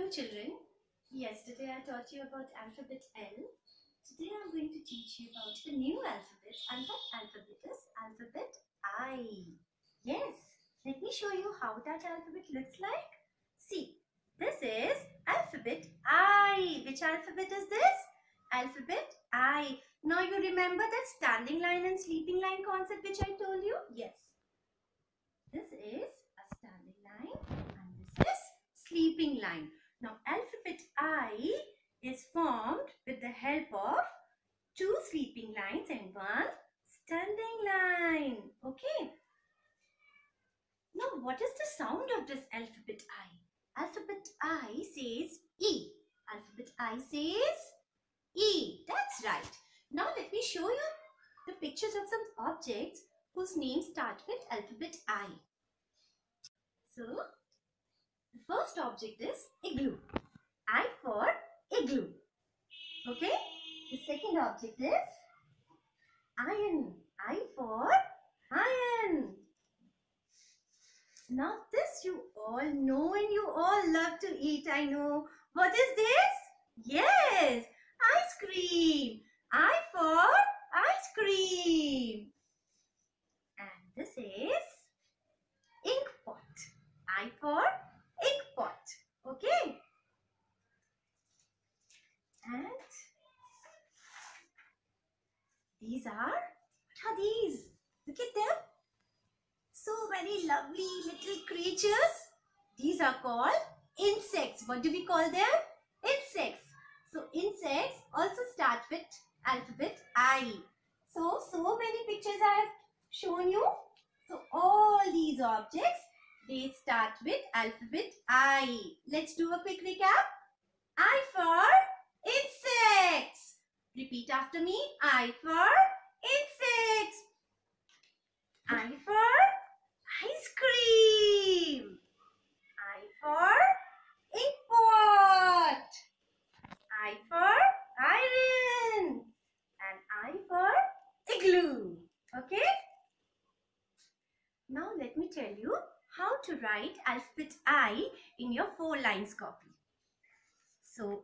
you children? Yesterday I taught you about alphabet L. Today I'm going to teach you about the new alphabet and that alphabet is alphabet I. Yes, let me show you how that alphabet looks like. See, this is alphabet I. Which alphabet is this? Alphabet I. Now you remember that standing line and sleeping line concept which I told you? Yes. This is a standing line and this is sleeping line. Now alphabet I is formed with the help of two sleeping lines and one standing line. Okay. Now what is the sound of this alphabet I? Alphabet I says E. Alphabet I says E. That's right. Now let me show you the pictures of some objects whose names start with alphabet I. So, first object is igloo. I for igloo. Okay? The second object is iron. I for iron. Now this you all know and you all love to eat, I know. What is this? Yes, ice cream. I for ice cream. And this is ink pot. I for ink pot. Okay. And these are, what are these? Look at them. So many lovely little creatures. These are called insects. What do we call them? Insects. So insects also start with alphabet I. So, so many pictures I have shown you. So all these objects, they start with alphabet I. Let's do a quick recap. I for. Repeat after me. I for insects. I for ice cream. I for ink pot. I for iron. And I for igloo. Okay? Now let me tell you how to write alphabet I in your four lines copy. So